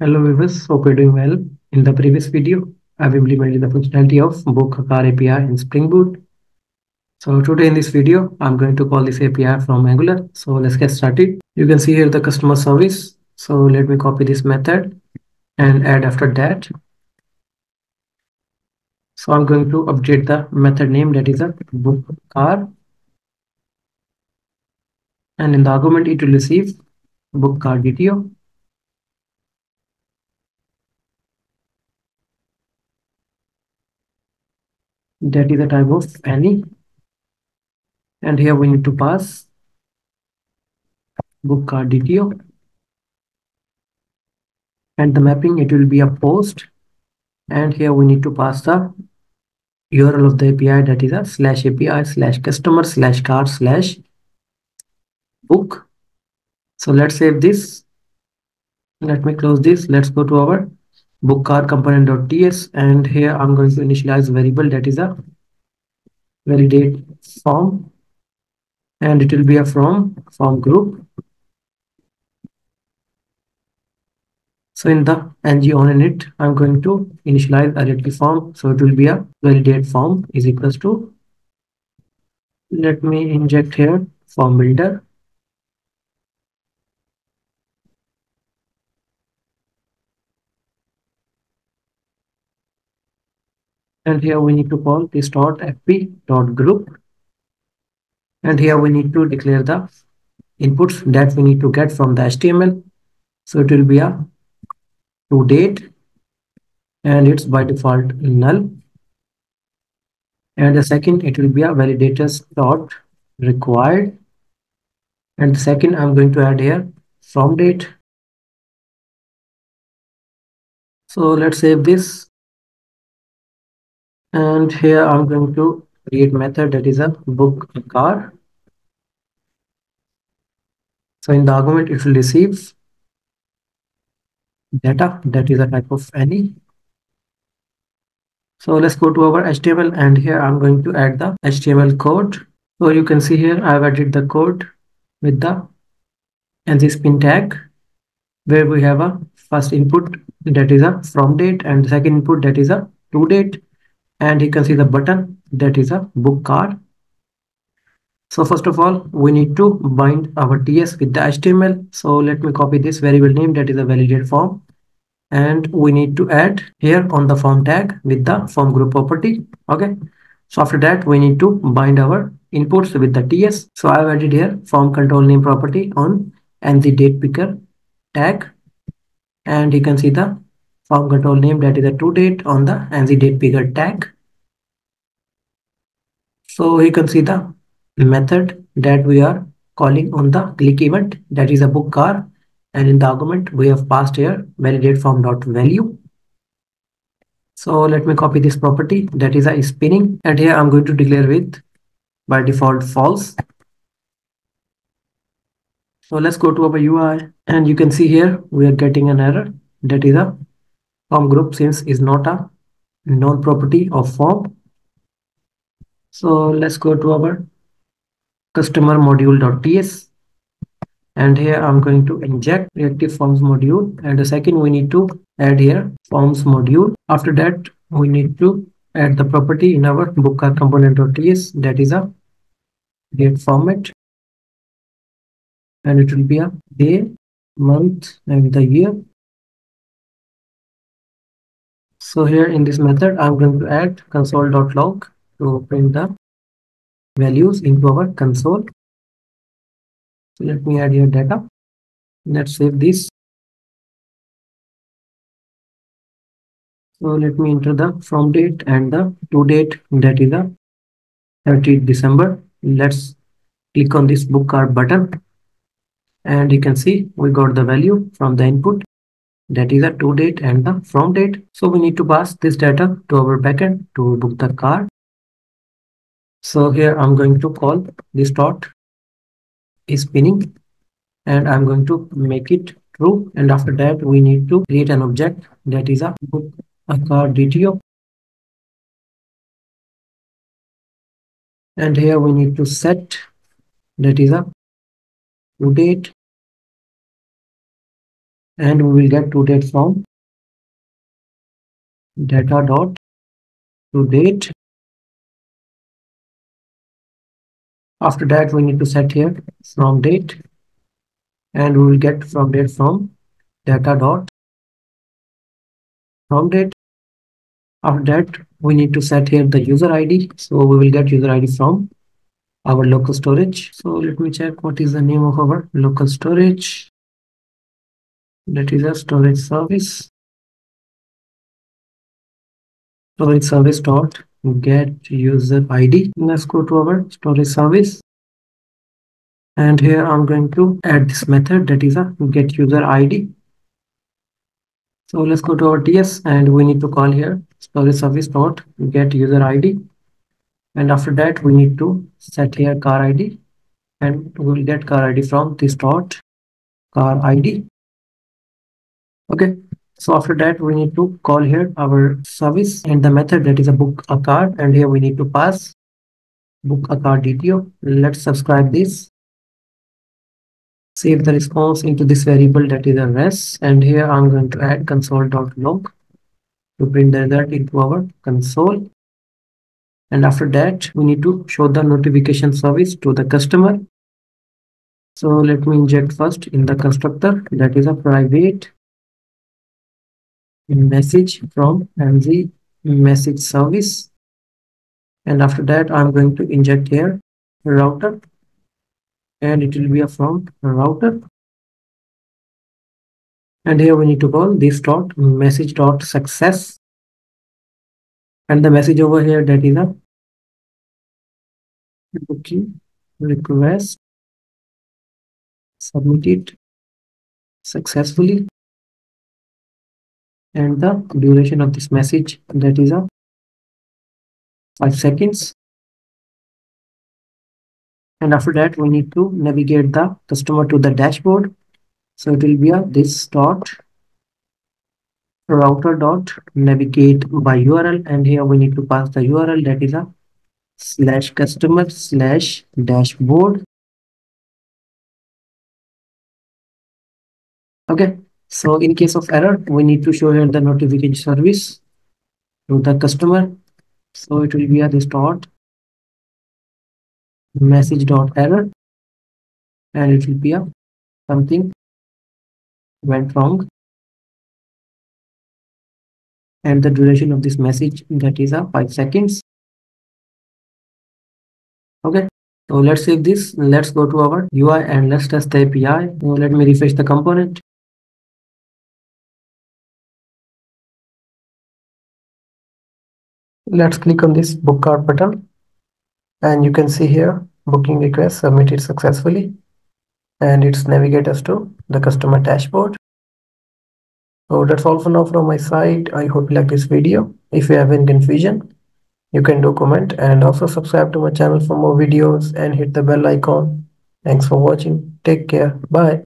Hello viewers, hope you're doing well. In the previous video, I've implemented the functionality of Book Car API in Spring Boot. So today in this video, I'm going to call this API from Angular. So let's get started. You can see here the customer service. So let me copy this method and add after that. So I'm going to update the method name that is a book car. And in the argument, it will receive book car DTO that is the type of any and here we need to pass. Book card DTO and the mapping it will be a post. And here we need to pass the URL of the API that is a slash API slash customer slash car slash book. So let's save this. Let me close this. Let's go to our book component.ts and here I'm going to initialize variable that is a validate form and it will be a from form group. So in the ng on init, I'm going to initialize a ready form. So it will be a validate form is equals to let me inject here form builder and here we need to call this dot fb dot group. And here we need to declare the inputs that we need to get from the html so it will be a to date. And it's by default null. And the second it will be a validators dot required. And the second i'm going to add here from date. So let's save this and here I'm going to create method that is a book a car. So in the argument, it will receive data that is a type of any. So let's go to our HTML and here I'm going to add the HTML code. So you can see here I've added the code with the nz spin tag where we have a first input that is a from date and second input that is a to date and you can see the button that is a book card. So first of all we need to bind our ts with the html so let me copy this variable name that is a validate form. And we need to add here on the form tag with the form group property okay? So after that we need to bind our inputs with the ts so i've added here form control name property on and the date picker tag. And you can see the form control name that is a to date on the nz date picker tag. So you can see the method that we are calling on the click event that is a book car and in the argument we have passed here validate form dot value. So let me copy this property that is a spinning and here I'm going to declare with by default false. So let's go to our UI and you can see here we are getting an error that is a form group since is not a known property of form. So let's go to our customer module.ts and here I'm going to inject reactive forms module. And the second we need to add here forms module. After that we need to add the property in our bookcar component.ts that is a date format. And it will be a day, month and the year so here in this method, I'm going to add console.log to print the values into our console. So let me add here data. Let's save this. So let me enter the from date and the to date that is the 30th December. Let's click on this book card button and you can see we got the value from the input that is a to date and the from date. So we need to pass this data to our backend to book the car. So here I'm going to call this dot is spinning and I'm going to make it true. And after that, we need to create an object that is a book a car DTO. And here we need to set that is a to date and we will get to date from data dot to date. After that we need to set here from date. And we will get from date from data dot from date. After that we need to set here the user id so we will get user id from our local storage. So let me check what is the name of our local storage that is a storage service. Storage service dot get user id let's go to our storage service. And here i'm going to add this method that is a get user id so let's go to our ts and we need to call here storage service dot get user id and after that we need to set here car id and we will get car id from this dot car id okay. So after that we need to call here our service and the method that is a book a card. And here we need to pass book a card dto let's subscribe this. Save the response into this variable that is a res. And here i'm going to add console.log to print the result into our console. And after that we need to show the notification service to the customer. So let me inject first in the constructor. That is a private message from nz message service. And after that i'm going to inject here router. And it will be a from router. And here we need to call this dot message dot success. And the message over here that is a booking request. Submitted successfully and the duration of this message that is a 5 seconds. And after that we need to navigate the customer to the dashboard. So it will be a this dot router dot navigate by url and here we need to pass the url that is a slash customer slash dashboard. Okay so in case of error, we need to show here the notification service to the customer. So it will be a this dot message dot error and it will be a something went wrong. And the duration of this message that is a five seconds. Okay so let's save this. Let's go to our ui and let's test the api so let me refresh the component let's click on this book card button. And you can see here booking request submitted successfully. And it's navigate us to the customer dashboard. So that's all for now from my side. I hope you like this video. If you have any confusion you can do comment and also subscribe to my channel for more videos and hit the bell icon. Thanks for watching. Take care. Bye